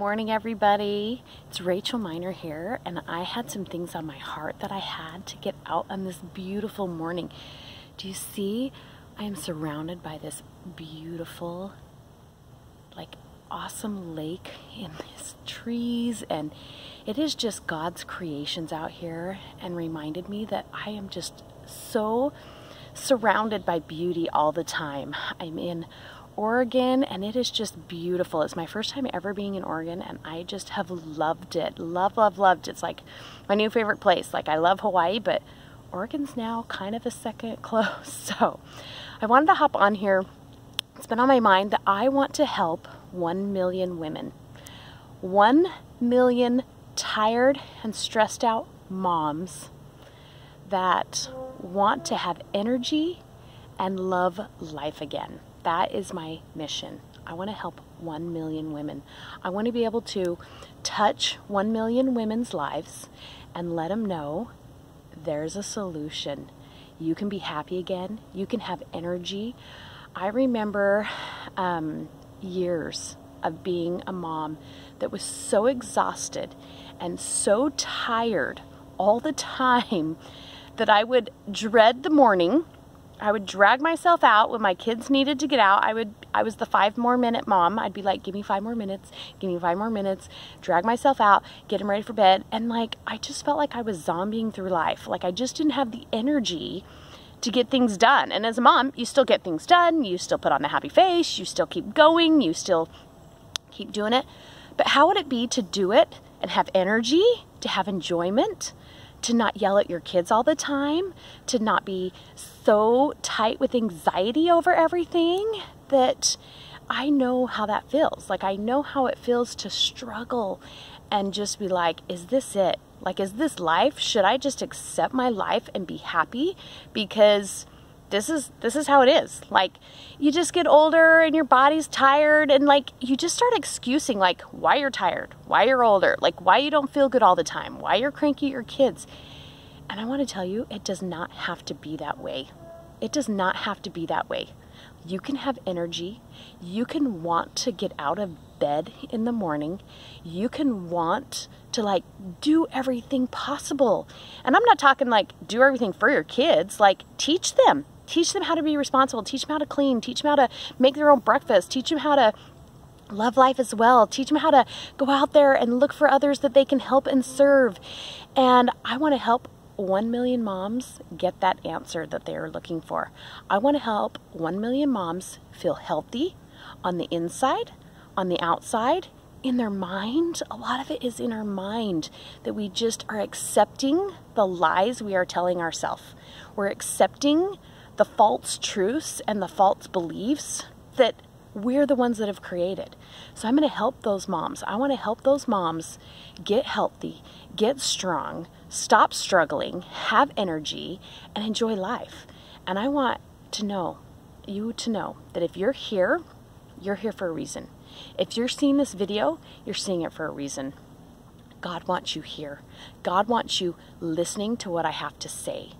Morning, everybody. It's Rachel Miner here, and I had some things on my heart that I had to get out on this beautiful morning. Do you see? I am surrounded by this beautiful, like, awesome lake and these trees, and it is just God's creations out here, and reminded me that I am just so surrounded by beauty all the time. I'm in Oregon and it is just beautiful. It's my first time ever being in Oregon and I just have loved it. Love, love, loved. It's like my new favorite place. Like I love Hawaii, but Oregon's now kind of a second close. So I wanted to hop on here. It's been on my mind that I want to help 1 million women. 1 million tired and stressed out moms that want to have energy and love life again. That is my mission. I want to help 1 million women. I want to be able to touch 1 million women's lives and let them know there's a solution. You can be happy again. You can have energy. I remember um, years of being a mom that was so exhausted and so tired all the time that I would dread the morning I would drag myself out when my kids needed to get out. I would I was the 5 more minute mom. I'd be like, "Give me 5 more minutes. Give me 5 more minutes." Drag myself out, get them ready for bed, and like I just felt like I was zombieing through life. Like I just didn't have the energy to get things done. And as a mom, you still get things done. You still put on the happy face. You still keep going. You still keep doing it. But how would it be to do it and have energy, to have enjoyment? To not yell at your kids all the time, to not be so tight with anxiety over everything that I know how that feels. Like, I know how it feels to struggle and just be like, is this it? Like, is this life? Should I just accept my life and be happy? Because this is this is how it is. Like you just get older and your body's tired and like you just start excusing like why you're tired why you're older like why you don't feel good all the time why you're cranky at your kids. And i want to tell you it does not have to be that way. It does not have to be that way. You can have energy. You can want to get out of bed in the morning. You can want to like do everything possible. And i'm not talking like do everything for your kids. Like teach them Teach them how to be responsible. Teach them how to clean. Teach them how to make their own breakfast. Teach them how to love life as well. Teach them how to go out there and look for others that they can help and serve. And I want to help 1 million moms get that answer that they are looking for. I want to help 1 million moms feel healthy on the inside, on the outside, in their mind. A lot of it is in our mind that we just are accepting the lies we are telling ourselves. We're accepting the false truths and the false beliefs that we're the ones that have created. So I'm going to help those moms. I want to help those moms get healthy, get strong, stop struggling, have energy, and enjoy life. And I want to know, you to know, that if you're here, you're here for a reason. If you're seeing this video, you're seeing it for a reason. God wants you here. God wants you listening to what I have to say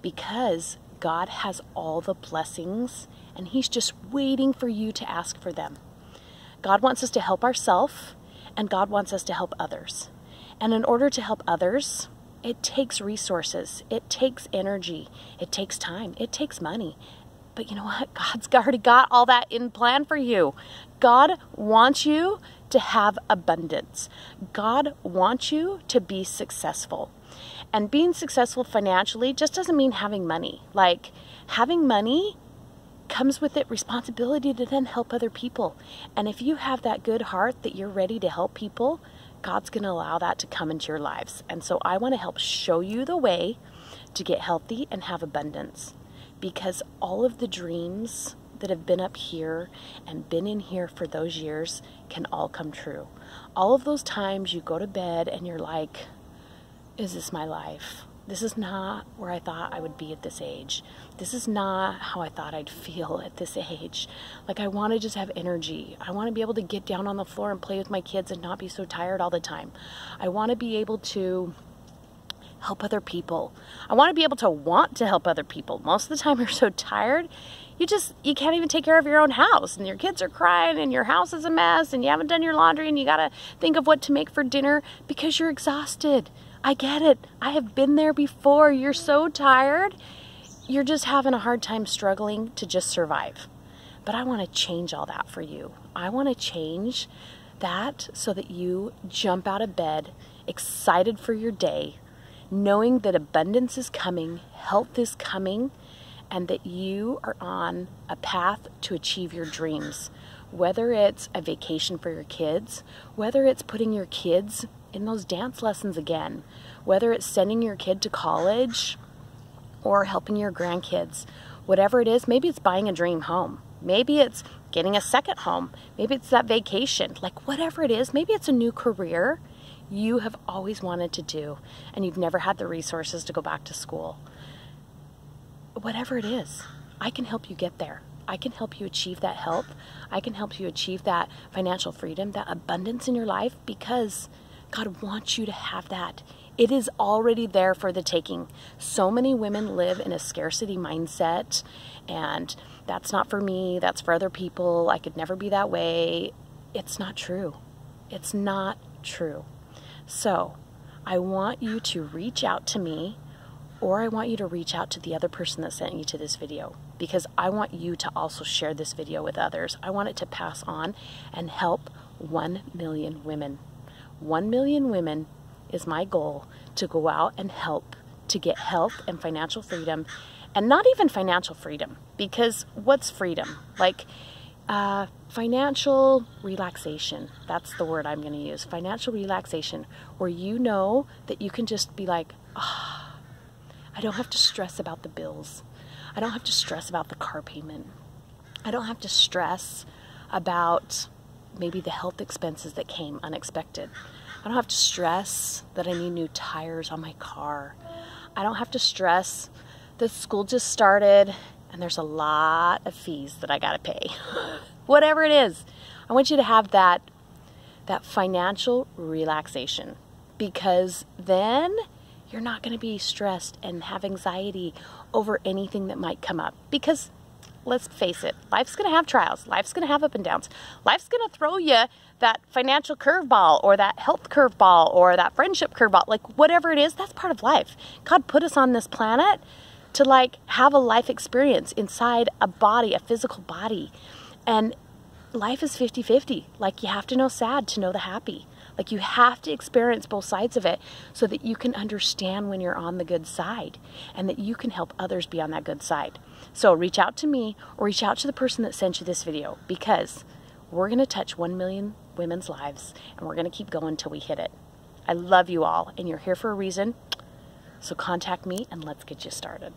because God has all the blessings and He's just waiting for you to ask for them. God wants us to help ourselves and God wants us to help others. And in order to help others, it takes resources, it takes energy, it takes time, it takes money. But you know what? God's already got all that in plan for you. God wants you to have abundance. God wants you to be successful. And being successful financially just doesn't mean having money. Like, having money comes with it responsibility to then help other people. And if you have that good heart that you're ready to help people, God's going to allow that to come into your lives. And so I want to help show you the way to get healthy and have abundance because all of the dreams that have been up here and been in here for those years can all come true. All of those times you go to bed and you're like, is this my life? This is not where I thought I would be at this age. This is not how I thought I'd feel at this age. Like, I want to just have energy. I want to be able to get down on the floor and play with my kids and not be so tired all the time. I want to be able to help other people. I want to be able to want to help other people. Most of the time you're so tired, you just you can't even take care of your own house and your kids are crying and your house is a mess and you haven't done your laundry and you got to think of what to make for dinner because you're exhausted. I get it. I have been there before. You're so tired. You're just having a hard time struggling to just survive. But I want to change all that for you. I want to change that so that you jump out of bed excited for your day, knowing that abundance is coming, health is coming, and that you are on a path to achieve your dreams. Whether it's a vacation for your kids, whether it's putting your kids in those dance lessons again, whether it's sending your kid to college or helping your grandkids, whatever it is, maybe it's buying a dream home. Maybe it's getting a second home. Maybe it's that vacation. Like whatever it is, maybe it's a new career you have always wanted to do and you've never had the resources to go back to school. Whatever it is, I can help you get there. I can help you achieve that health. I can help you achieve that financial freedom, that abundance in your life because God wants you to have that. It is already there for the taking. So many women live in a scarcity mindset, and that's not for me, that's for other people. I could never be that way. It's not true. It's not true. So, I want you to reach out to me or I want you to reach out to the other person that sent you to this video because I want you to also share this video with others. I want it to pass on and help 1 million women. 1 million women is my goal to go out and help to get health and financial freedom and not even financial freedom because what's freedom? Like uh, financial relaxation. That's the word I'm going to use. Financial relaxation, where you know that you can just be like, oh, I don't have to stress about the bills. I don't have to stress about the car payment. I don't have to stress about maybe the health expenses that came unexpected. I don't have to stress that I need new tires on my car. I don't have to stress that school just started and there's a lot of fees that I got to pay. Whatever it is, I want you to have that that financial relaxation because then you're not going to be stressed and have anxiety over anything that might come up because let's face it, life's going to have trials. Life's going to have up and downs. Life's going to throw you that financial curveball or that health curveball or that friendship curveball. Like whatever it is, that's part of life. God put us on this planet to like have a life experience inside a body, a physical body. And life is 50-50. Like you have to know sad to know the happy. Like you have to experience both sides of it so that you can understand when you're on the good side and that you can help others be on that good side. So reach out to me or reach out to the person that sent you this video because we're going to touch 1 million women's lives and we're going to keep going until we hit it. I love you all and you're here for a reason. So contact me and let's get you started.